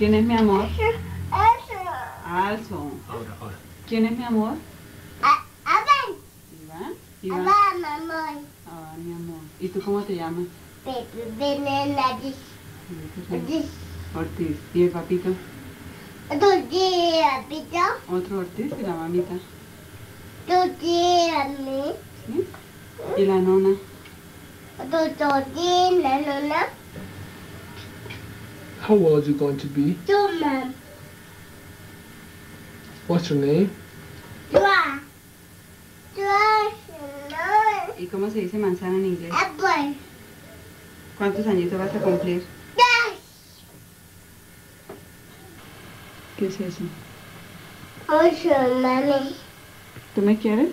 ¿Quién es mi amor? Alzo. Ahora, ahora. ¿Quién es mi amor? Iván. Iván. ver, mamá. Ah, mi amor. ¿Y tú cómo te llamas? Pepe, dis. Ortiz. ¿Y el papito? Tu tía, pito. Otro Ortiz y la mamita. Tu tía, mi. ¿Sí? ¿Y la nona? Tu tía, la nona. How old are you going to be? Tu mam. What's your name? Tua, no. ¿Y cómo se dice manzana en inglés? Apple. ¿Cuántos añitos vas a cumplir? Yes. ¿Qué es eso? Ocho, mami. ¿Tú me quieres?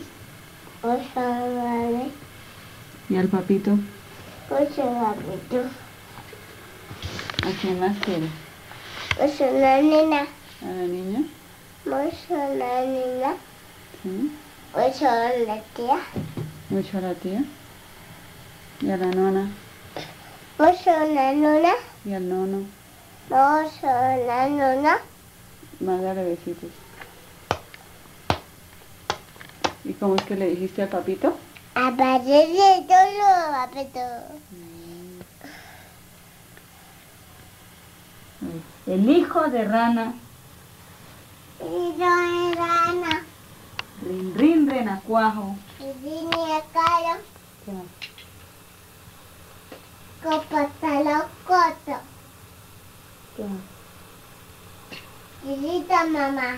Ocho, mami. ¿Y al papito? Ocho, papito. ¿A quién más quieres? Ocho, la nena. ¿A la niña? Ocho, la nena. Sí. Ocho, la tía. ¿Mucho a la tía? ¿Y a la nona? Ocho, la nona. ¿Y al nono? Ocho, la nona. Mándale besitos. ¿Y cómo es que le dijiste al papito? Aparece todo, papito. El hijo de rana, Y yo era Ana. rin rin renacuajo. Y a con pantalón corto. Querida mamá,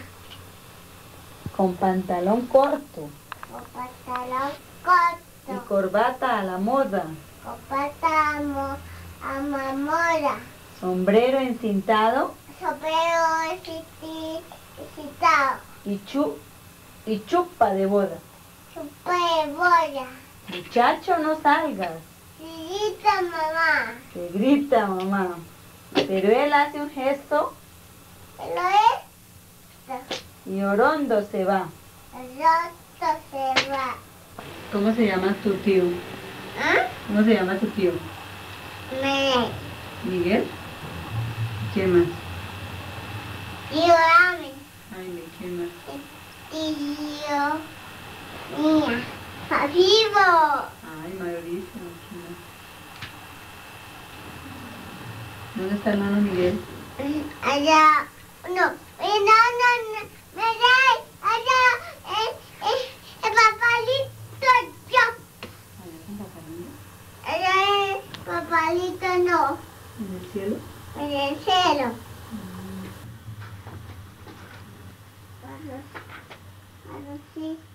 Con pantalón corto. Con pantalón y corto. corbata a la moda, Con pantalón a mamora. Sombrero encintado Sombrero excitado. y, chu y chupa de boda. Super boya. Muchacho, no salgas, Querida mamá, te grita mamá. Pero él hace un gesto ¿lo es? y Orondo se va. Otro se va. ¿Cómo se llama tu tío? ¿Ah? ¿Cómo se llama tu tío? Me. ¿Miguel? ¿Quién más? Tío Rami. Jaime, ¿quién más? Tío. Mía. Vivo. Ay, Mauricio. ¿quién más? ¿Dónde está el hermano Miguel? Allá. No. Eh, No, no, no. Me da. Allá. Eh, eh, el papalito yo. Allá papá Niño, Allá el papalito no. en el cielo. En el cielo. Rosita.